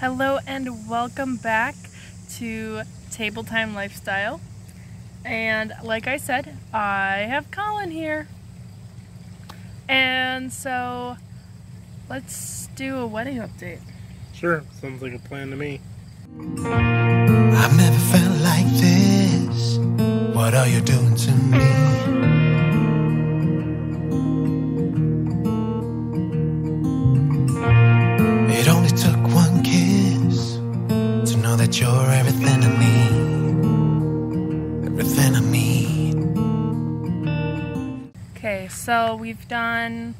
Hello and welcome back to Table Time Lifestyle. And like I said, I have Colin here. And so let's do a wedding update. Sure, sounds like a plan to me. I've never felt like this. What are you doing to me? That you're everything I need. Everything I need. Okay, so we've done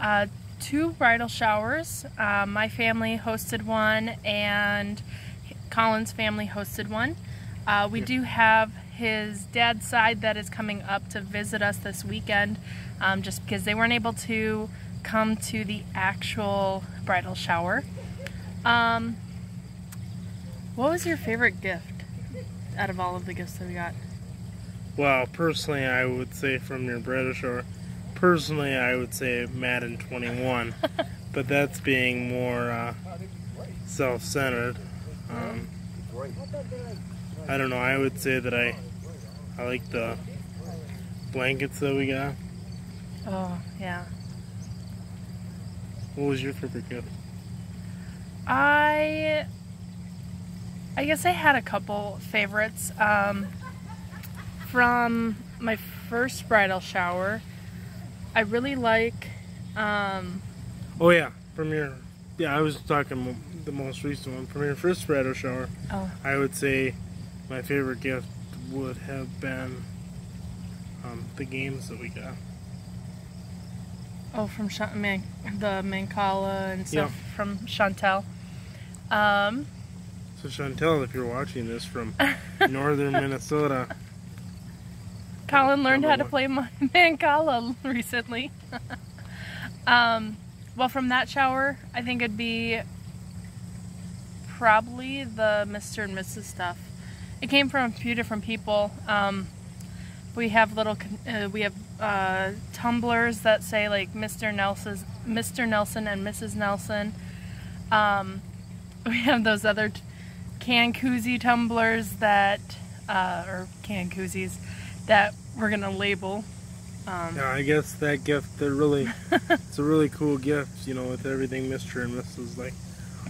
uh, two bridal showers. Uh, my family hosted one, and Colin's family hosted one. Uh, we do have his dad's side that is coming up to visit us this weekend, um, just because they weren't able to come to the actual bridal shower. Um, what was your favorite gift out of all of the gifts that we got? Well, personally, I would say from your bridal shower, personally, I would say Madden 21, but that's being more uh, self-centered. Um, I don't know. I would say that I I like the blankets that we got. Oh, yeah. What was your favorite gift? I I guess I had a couple favorites um, from my first bridal shower. I really like um, Oh yeah, from your yeah. I was talking the most recent one from your first bridal shower. oh I would say my favorite gift would have been um, the games that we got. oh from Shan- Man- the Mancala and stuff Yeah. from Chantel. Um, So Chantel, if you're watching this from northern Minnesota, Colin learned how to play my Mancala recently. um, well, from that shower, I think it'd be probably the Mr. and Mrs. stuff. It came from a few different people. Um, we have little, uh, we have uh, tumblers that say like Mr. Nelson's, Mr. Nelson and Mrs. Nelson. Um, we have those other can koozie tumblers that, uh, or can koozies that we're gonna label. Um, yeah, I guess that gift, they're really, it's a really cool gift, you know, with everything Mr. and Mrs. Like,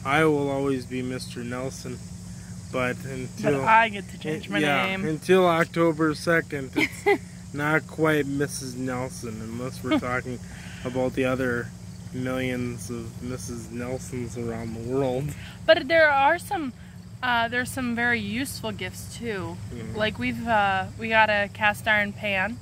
I will always be Mr. Nelson, but but until I get to change my yeah, name. until October second, it's not quite Mrs. Nelson, unless we're talking about the other millions of Mrs. Nelsons around the world. But there are some, uh, there's some very useful gifts too. Mhm. Like we've uh, we got a cast iron pan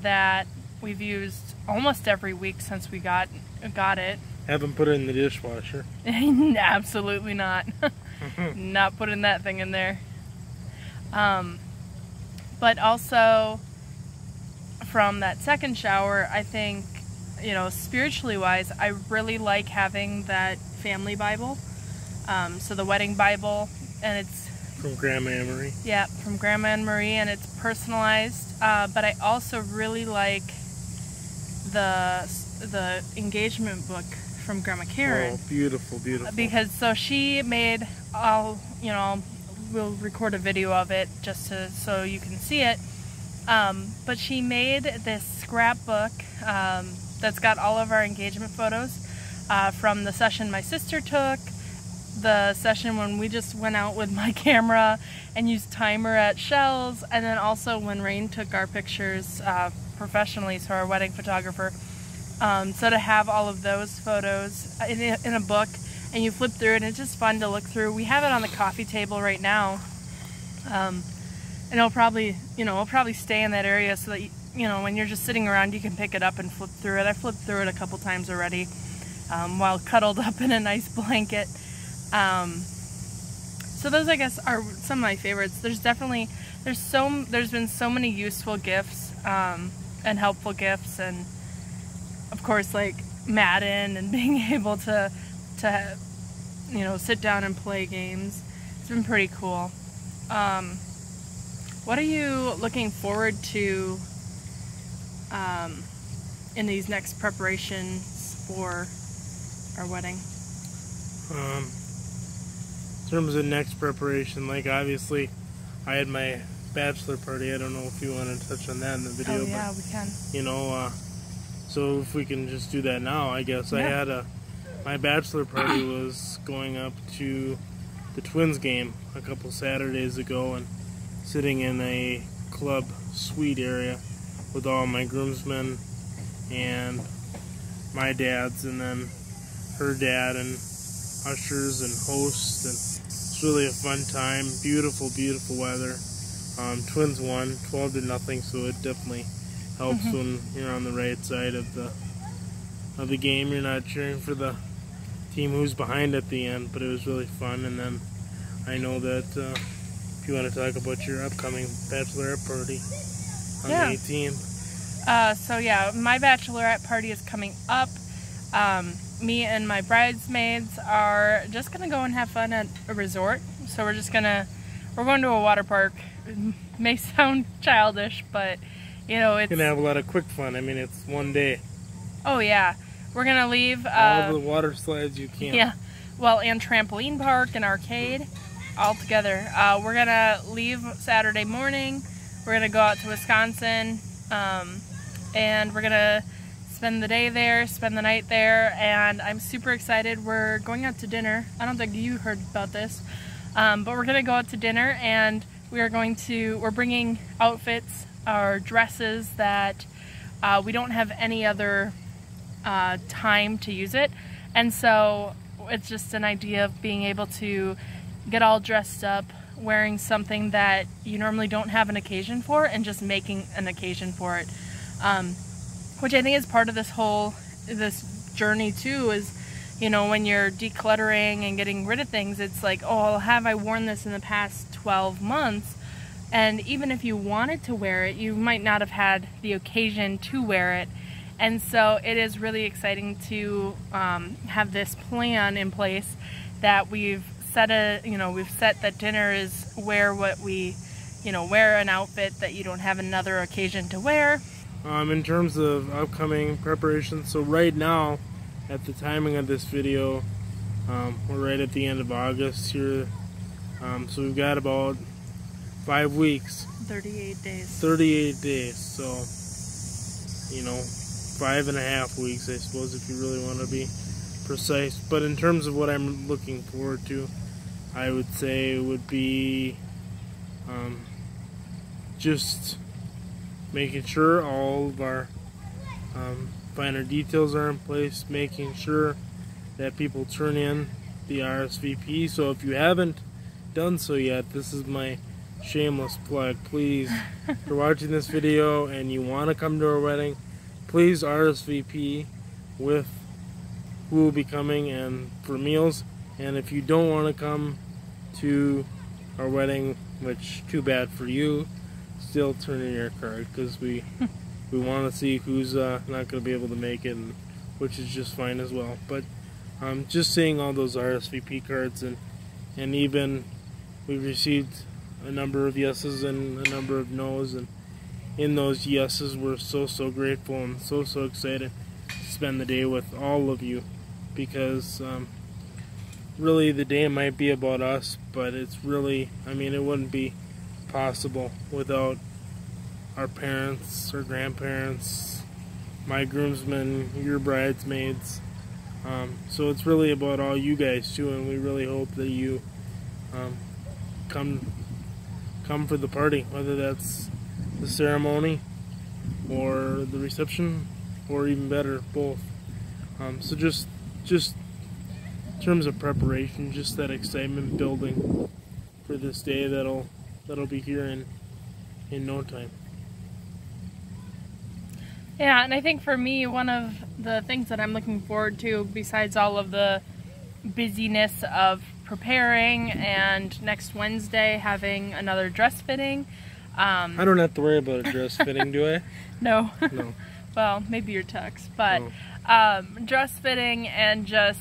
that we've used almost every week since we got got it. Haven't put it in the dishwasher. Absolutely not. not putting that thing in there. Um, but also from that second shower, I think, you know, spiritually wise, I really like having that family Bible. Um, so the wedding Bible, and it's From Grandma Marie. yeah, from Grandma Anne Marie, and it's personalized. Uh, but I also really like the the engagement book from Grandma Karen Oh, beautiful, beautiful. because so she made. I'll you know we'll record a video of it just to so you can see it. Um, but she made this scrapbook um, that's got all of our engagement photos uh, from the session my sister took, the session when we just went out with my camera and used timer at Shells, and then also when Rain took our pictures uh, professionally, so our wedding photographer. Um, so to have all of those photos in a, in a book and you flip through it, and it's just fun to look through. We have it on the coffee table right now. Um, and it'll probably, you know, it'll probably stay in that area so that, you, you know, when you're just sitting around, you can pick it up and flip through it. I flipped through it a couple times already um, while cuddled up in a nice blanket. Um, so those, I guess, are some of my favorites. There's definitely, there's so, there's been so many useful gifts um, and helpful gifts, and of course, like Madden and being able to, to, you know, sit down and play games. It's been pretty cool. Um, what are you looking forward to um, in these next preparations for our wedding? Um, terms of next preparation, like obviously, I had my bachelor party. I don't know if you want to touch on that in the video, oh yeah, we can. but you know, uh, so if we can just do that now, I guess I had a my bachelor party was going up to the Twins game a couple Saturdays ago and sitting in a club suite area with all my groomsmen and my dads and then her dad and ushers and hosts and it's really a fun time. Beautiful beautiful weather. Um, twins won. 12 to nothing so it definitely helps when you're on the right side of the of the game. You're not cheering for the team who's behind at the end but it was really fun. And then I know that uh, if you want to talk about your upcoming bachelorette party on Yeah. the 18th Uh, so yeah, my bachelorette party is coming up. Um, me and my bridesmaids are just gonna go and have fun at a resort. So we're just gonna we're going to a water park. It may sound childish, but you know it's gonna have a lot of quick fun I mean it's one day oh yeah. We're gonna leave. all Uh, the water slides you can yeah, well, and trampoline park and arcade all together. Uh, we're gonna leave Saturday morning. We're gonna go out to Wisconsin, um, and we're gonna spend the day there, spend the night there, and I'm super excited. We're going out to dinner. I don't think you heard about this, um, but we're gonna go out to dinner, and we are going to. We're bringing outfits, our dresses that uh, we don't have any other uh, time to use it. And so it's just an idea of being able to get all dressed up, wearing something that you normally don't have an occasion for, and just making an occasion for it. Um, which I think is part of this whole this journey too. Is you know when you're decluttering and getting rid of things, it's like, oh, have I worn this in the past 12 months? And even if you wanted to wear it, you might not have had the occasion to wear it. And so it is really exciting to um, have this plan in place that we've set a, you know, we've set that dinner is wear what we, you know, wear an outfit that you don't have another occasion to wear. Um, in terms of upcoming preparations, so right now, at the timing of this video, um, we're right at the end of August here. Um, so we've got about five weeks, 38 days. 38 days. So, you know, five and a half weeks, I suppose, if you really want to be precise. But in terms of what I'm looking forward to, I would say it would be um, just making sure all of our um, finer details are in place, making sure that people turn in the RSVP. So if you haven't done so yet, this is my shameless plug. Please, if you're watching this video and you want to come to our wedding, please RSVP with who will be coming and for meals. And if you don't want to come to our wedding, which too bad for you, still turning your card because we we want to see who's uh, not going to be able to make it, and, which is just fine as well. But um, just seeing all those RSVP cards and and even we've received a number of yeses and a number of nos, and in those yeses, we're so so grateful and so so excited to spend the day with all of you because. Um, really the day might be about us, but it's really, I mean, it wouldn't be possible without our parents, or grandparents, my groomsmen, your bridesmaids. Um, so it's really about all you guys too, and we really hope that you um, come come for the party, whether that's the ceremony or the reception, or even better, both. Um, so just just in terms of preparation, just that excitement building for this day that'll that'll be here in in no time. Yeah, and I think for me, one of the things that I'm looking forward to, besides all of the busyness of preparing and next Wednesday having another dress fitting. Um, I don't have to worry about a dress fitting, do I? no, No. well, maybe your tux, but Oh. um, dress fitting and just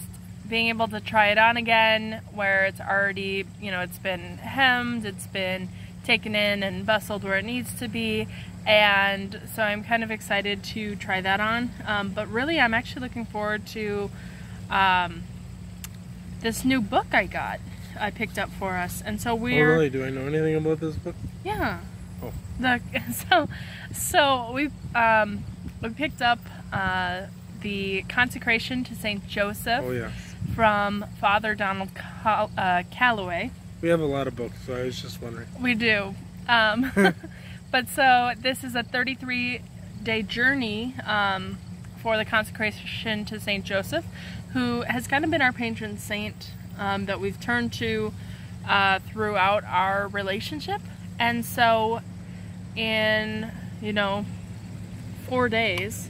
being able to try it on again where it's already, you know, it's been hemmed, it's been taken in and bustled where it needs to be. And so I'm kind of excited to try that on. Um, but really, I'm actually looking forward to um, this new book I got. I picked up for us, and so Oh, we're really? Do I know anything about this book? yeah. Oh. The so so we um we picked up uh the consecration to Saint Joseph Oh, yeah. From Father Donald Cal- uh, Calloway. We have a lot of books, so I was just wondering. We do. Um, but so this is a 33 day journey um, for the consecration to Saint Joseph, who has kind of been our patron saint um, that we've turned to uh, throughout our relationship. And so, in you know, four days,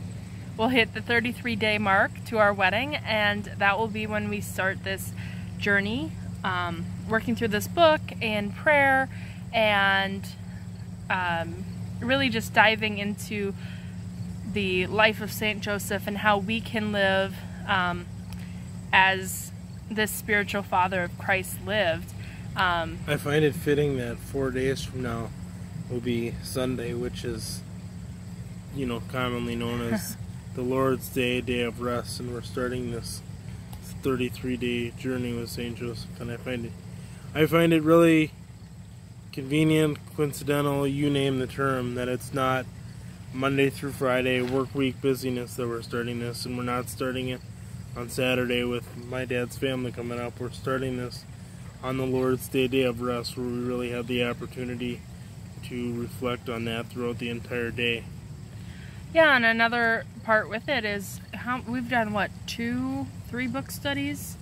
we'll hit the 33 day mark to our wedding, and that will be when we start this journey, um, working through this book and prayer, and um, really just diving into the life of Saint Joseph and how we can live um, as this spiritual father of Christ lived. Um, I find it fitting that four days from now will be Sunday, which is, you know, commonly known as the Lord's Day, Day of Rest, and we're starting this 33 day journey with Saint Joseph, and I find it, I find it really convenient, coincidental, you name the term, that it's not Monday through Friday work week busyness that we're starting this, and we're not starting it on Saturday with my dad's family coming up. We're starting this on the Lord's Day, Day of Rest, where we really have the opportunity to reflect on that throughout the entire day. Yeah, and another part with it is how we've done what two, three book studies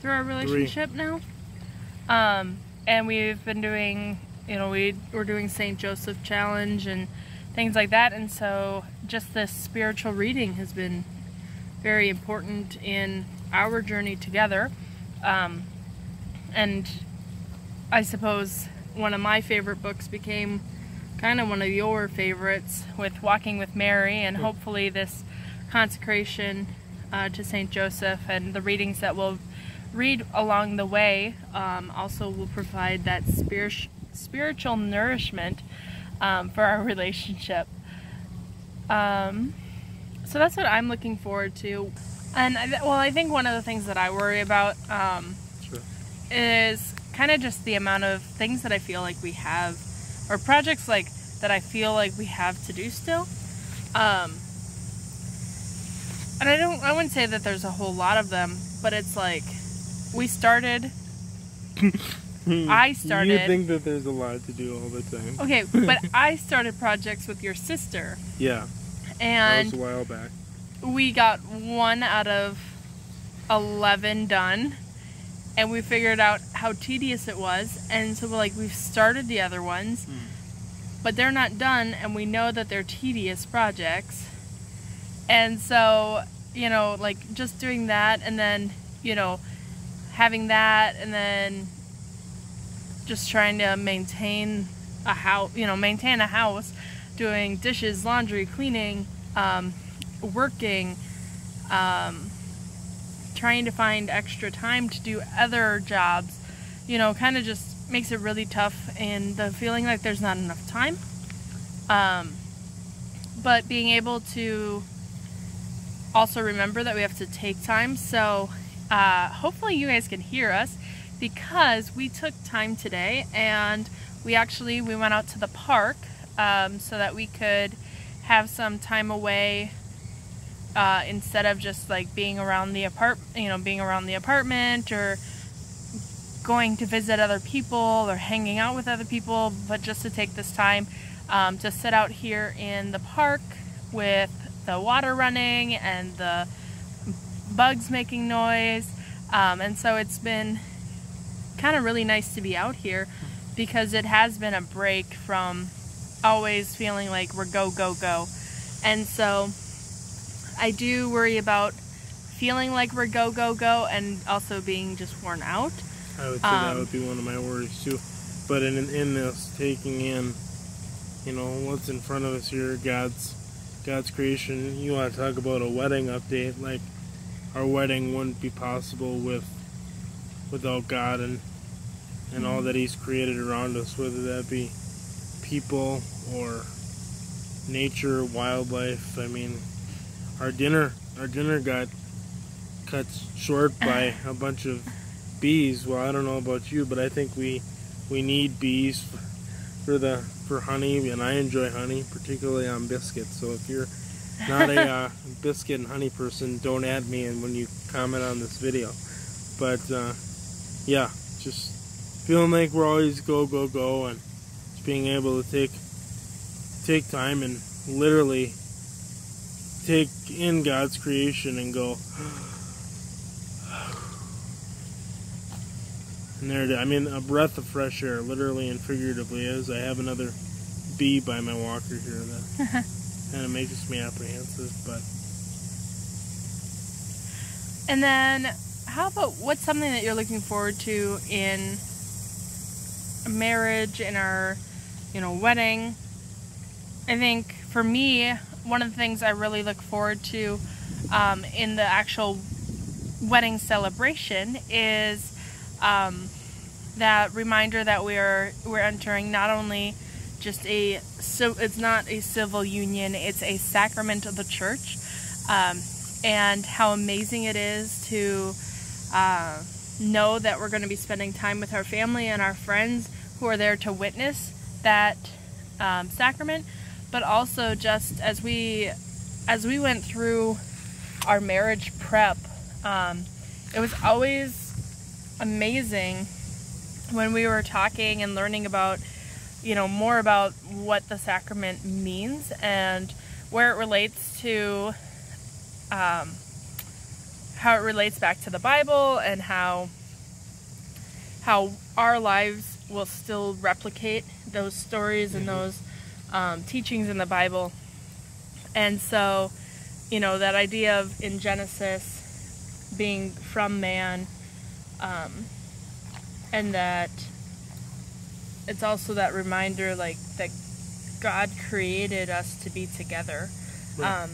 through our relationship now, um, and we've been doing, you know, we we're doing Saint Joseph Challenge and things like that, and so just this spiritual reading has been very important in our journey together, um, and I suppose one of my favorite books became kind of one of your favorites with Walking with Mary, and hopefully this consecration uh, to Saint Joseph and the readings that we'll read along the way um, also will provide that spirit, spiritual nourishment um, for our relationship. Um, so that's what I'm looking forward to. And I, well, I think one of the things that I worry about um, Sure. is kind of just the amount of things that I feel like we have, or projects like that I feel like we have to do still. Um, and I don't, I wouldn't say that there's a whole lot of them, but it's like we started. I started. You think that there's a lot to do all the time. Okay, but I started projects with your sister, Yeah, that and was a while back. we got one out of 11 done and we figured out how tedious it was and so we're like we've started the other ones but they're not done and we know that they're tedious projects. And so you know like just doing that and then you know having that and then just trying to maintain a house you know maintain a house doing dishes laundry cleaning um, working, um, trying to find extra time to do other jobs, you know, kind of just makes it really tough and the feeling like there's not enough time. Um, but being able to also remember that we have to take time. So uh, hopefully you guys can hear us because we took time today and we actually we went out to the park um, so that we could have some time away uh, instead of just like being around the apart you know being around the apartment or going to visit other people or hanging out with other people but just to take this time um, to sit out here in the park with the water running and the bugs making noise. Um, and so it's been kind of really nice to be out here because it has been a break from always feeling like we're go go go. And so i do worry about feeling like we're go go go and also being just worn out I would say that Um, would be one of my worries too. But in in this, taking in, you know, what's in front of us here, God's God's creation. You want to talk about a wedding update? Like our wedding wouldn't be possible with without God and and all that He's created around us, whether that be people or nature, wildlife. I mean, our dinner our dinner got cut short by a bunch of bees. Well, I don't know about you, but I think we we need bees for, the for honey, and I enjoy honey, particularly on biscuits. So if you're not a uh, biscuit and honey person, don't add me in when you comment on this video. But uh, yeah, just feeling like we're always go go go, and just being able to take take time and literally take in God's creation and go. And there, it is. I mean, a breath of fresh air, literally and figuratively, as I have another bee by my walker here that kind of makes me apprehensive. But And then, how about what's something that you're looking forward to in a marriage, in our, you know, wedding? I think for me, one of the things I really look forward to um, in the actual wedding celebration is um, that reminder that we're we're entering not only just a so it's not a civil union, it's a sacrament of the church. Um, and how amazing it is to uh, know that we're going to be spending time with our family and our friends who are there to witness that um, sacrament, but also just as we as we went through our marriage prep, um, it was always amazing when we were talking and learning about you know more about what the sacrament means and where it relates to um, how it relates back to the Bible and how how our lives will still replicate those stories and those um, teachings in the Bible. And so, you know, that idea of in Genesis being from man, um, and that it's also that reminder, like that God created us to be together. Right. Um,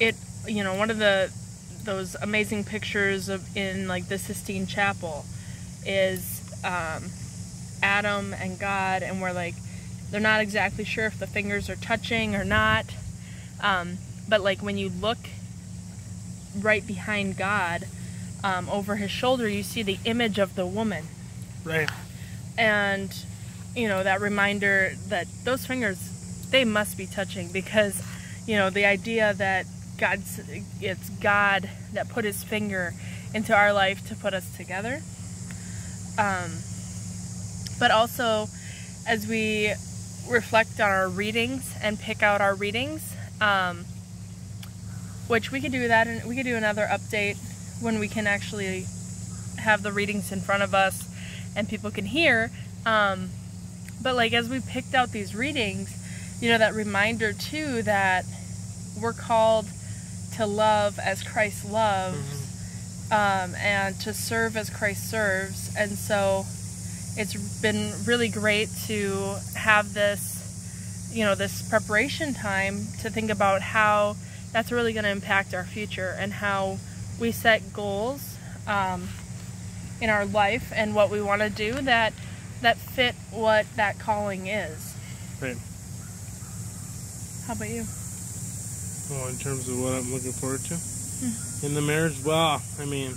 it you know one of the those amazing pictures of in like the Sistine Chapel is um, Adam and God, and we're like they're not exactly sure if the fingers are touching or not. Um, but like when you look right behind God, um, over his shoulder, you see the image of the woman, right, and you know that reminder that those fingers they must be touching because you know the idea that God's it's God that put his finger into our life to put us together. Um, but also as we reflect on our readings and pick out our readings, um, which we could do that and we could do another update when we can actually have the readings in front of us and people can hear. Um, but like as we picked out these readings, you know, that reminder too that we're called to love as Christ loves um, and to serve as Christ serves. And so it's been really great to have this, you know, this preparation time to think about how that's really going to impact our future and how we set goals um, in our life and what we want to do that that fit what that calling is. right. How about you? Well, in terms of what I'm looking forward to in the marriage, well, I mean,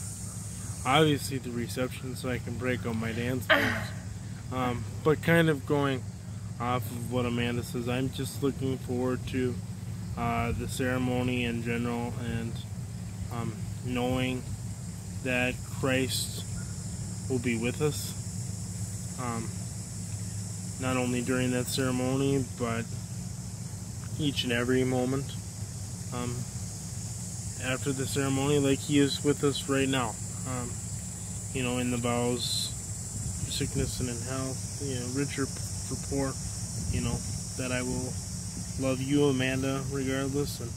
obviously the reception, so I can break out my dance moves. Um, but kind of going off of what Amanda says, I'm just looking forward to uh, the ceremony in general and um, knowing that Christ will be with us. Um, not only during that ceremony, but each and every moment um, after the ceremony, like He is with us right now. Um, you know, in the vows, sickness and in health, you know, richer for poor, you know, that I will love you, Amanda, regardless, and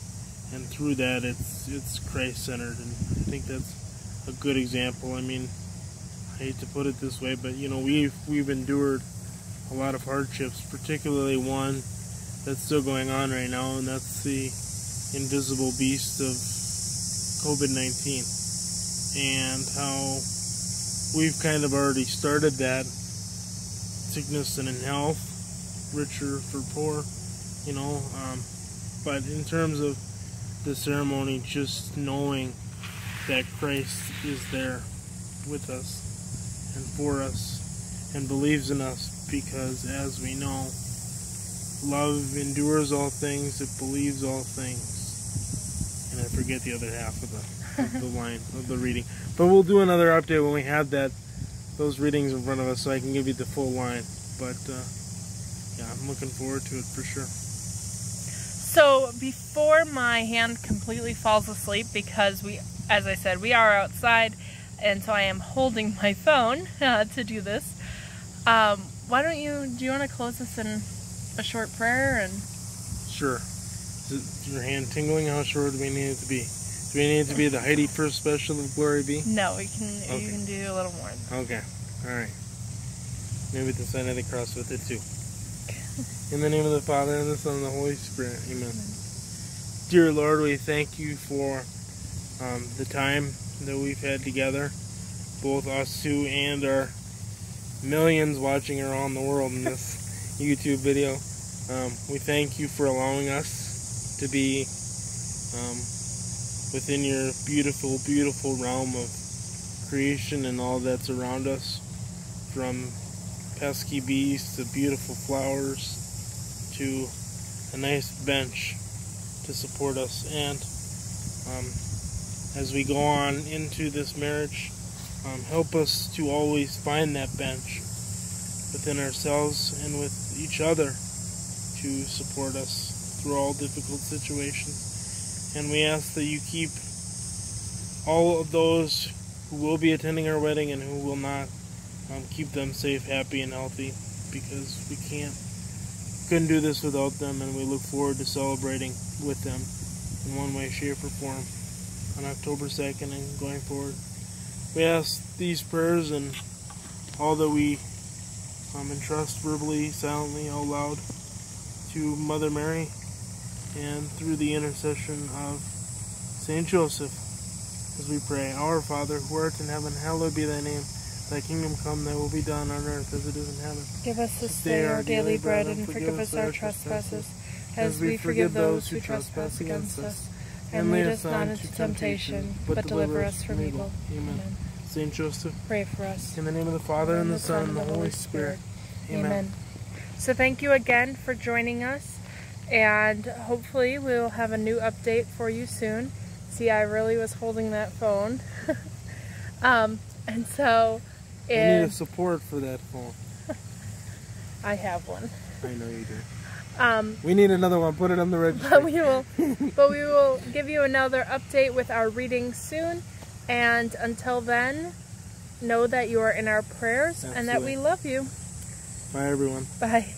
and through that, it's it's Christ centered, and I think that's a good example. I mean, I hate to put it this way, but you know, we've we've endured a lot of hardships, particularly one that's still going on right now, and that's the invisible beast of COVID 19 and how we've kind of already started that sickness and in health, richer for poor, you know. Um, but in terms of the ceremony, just knowing that Christ is there with us and for us and believes in us because, as we know, love endures all things, it believes all things. And I forget the other half of the, of the line of the reading. But we'll do another update when we have that those readings in front of us so I can give you the full line. But uh, yeah, I'm looking forward to it for sure. Before my hand completely falls asleep, because we, as I said, we are outside, and so I am holding my phone uh, to do this. Um, why don't you? Do you want to close us in a short prayer and? Sure. Is your hand tingling? How short do we need it to be? Do we need it to be the Heidi First Special of Glory Be? No, we can. Okay. You can do a little more. Okay. All right. Maybe the sign of the cross with it too. In the name of the Father and the Son and the Holy Spirit. Amen. Dear Lord, we thank you for um, the time that we've had together, both us two and our millions watching around the world in this YouTube video. Um, we thank you for allowing us to be um, within your beautiful, beautiful realm of creation and all that's around us, from pesky bees to beautiful flowers to a nice bench to support us. And um, as we go on into this marriage, um, help us to always find that bench within ourselves and with each other to support us through all difficult situations. And we ask that you keep all of those who will be attending our wedding and who will not, um, keep them safe, happy, and healthy because we can't, couldn't do this without them, and we look forward to celebrating with them in one way, shape, or form on October 2nd and going forward. We ask these prayers and all that we um, entrust verbally, silently, out loud to Mother Mary and through the intercession of Saint Joseph as we pray. Our Father, who art in heaven, hallowed be thy name. Thy kingdom come, thy will be done on earth as it is in heaven. Give us this day our daily bread, and forgive us our trespasses, as we forgive those who trespass against us. And lead us not into temptation, but deliver us from evil. Amen. Saint Joseph, Pray for us. in the name of the Father, and the Son, and the Holy Spirit. Amen. So thank you again for joining us, and hopefully we'll have a new update for you soon. See, I really was holding that phone. um, and so We need a support for that phone. I have one. I know you do. Um, We need another one. Put it on the registry. but we will but we will give you another update with our reading soon and until then know that you are in our prayers and that we love you Bye, everyone. bye